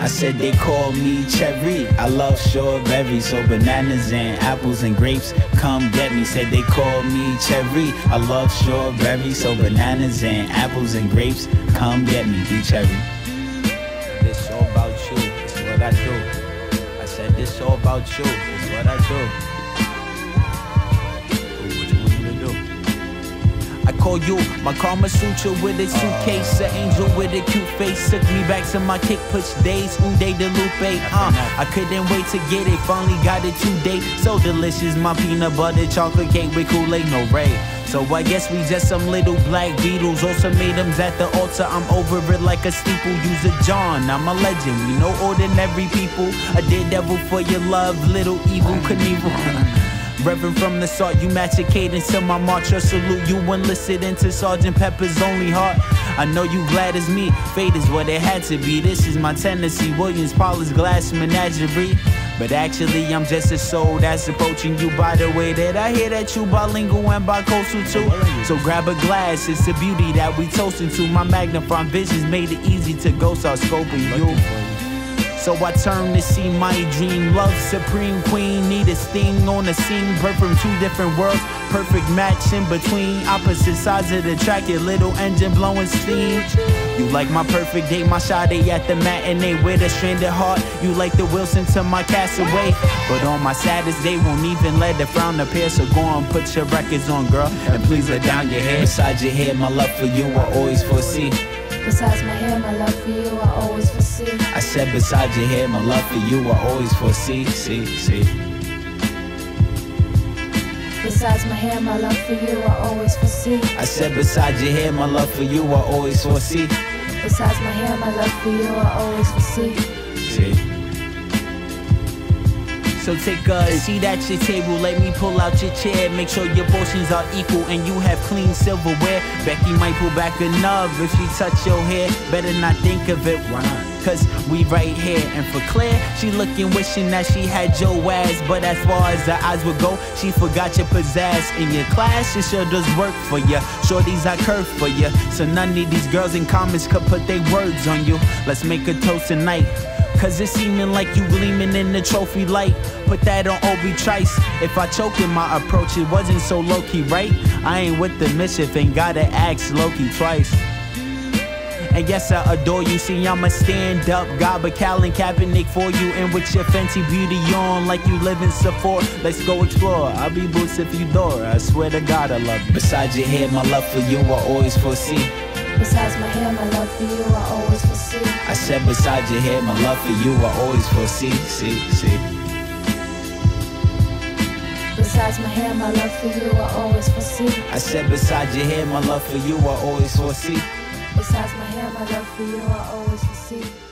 I said they call me cherry. I love strawberries, so bananas and apples and grapes come get me. Said they call me cherry. I love strawberries, so bananas and apples and grapes come get me. Be cherry. This all about you. It's what I do. I said this all about you. It's what I do. Call you my Kama Sutra with a suitcase, an angel with a cute face. Took me back to my kick push days, Uday de Lupe. Uh, I couldn't wait to get it, finally got it today. So delicious, my peanut butter chocolate cake with Kool-Aid, no Ray. So I guess we just some little black Beatles. Ultimatums at the altar, I'm over it like a steeple. Use a jawn, I'm a legend. We no ordinary people. A daredevil for your love, little evil Knievel. Reverend from the start, you match a cadence to my march salute. You enlisted into Sergeant Pepper's only heart. I know you glad as me. Fate is what it had to be. This is my Tennessee Williams Paula's glass menagerie. But actually, I'm just a soul that's approaching you by the way that I hear that you bilingual and bi-coastal too. So grab a glass, it's the beauty that we toasting to. My magnifying visions made it easy to go start scoping you. So I turn to see my dream. Love supreme queen. Need a sting on the scene. Birth from two different worlds. Perfect match in between. Opposite sides of the track. Your little engine blowing steam. You like my perfect date. My Sade at the matinee with a stranded heart. You like the Wilson to my castaway. But on my saddest day, won't even let the frown appear. So go on, put your records on, girl. And please let down your hair. Beside your head, my love for you, I always foresee. Besides my hair, my love for you, I always foresee. I said besides your head, my love for you, I always foresee, see, see. Besides my hair, my love for you, I always foresee. I said besides your head, my love for you, I always foresee, Besides my hair, my love for you, I always foresee. So take a seat at your table, let me pull out your chair. Make sure your portions are equal and you have clean silverware. Becky might pull back a nub if she touch your hair. Better not think of it, why not? Cause we right here. And for Claire, she looking wishing that she had your ass. But as far as the eyes would go, she forgot your pizzazz. In your class, it sure does work for ya. Shorties I curve for ya. So none of these girls in comments could put their words on you. Let's make a toast tonight. Cause it's seeming like you gleaming in the trophy light. Put that on Obi Trice. If I choke in my approach, it wasn't so low key, right? I ain't with the mischief and gotta ask Loki twice. And yes, I adore you. See, I'm a stand up guy, but Colin Kaepernick for you. And with your fancy beauty on, like you live in Sephora. Let's go explore. I'll be boots if you door. I swear to God, I love you. Beside your head, my love for you, I always foresee. Besides my hair, my love for you, I always foresee. I said beside your head, my love for you, I always foresee. See, see. Besides my hair, my love for you, I always foresee. I said beside your head, my love for you, I always foresee. Besides my hair, my love for you, I always foresee.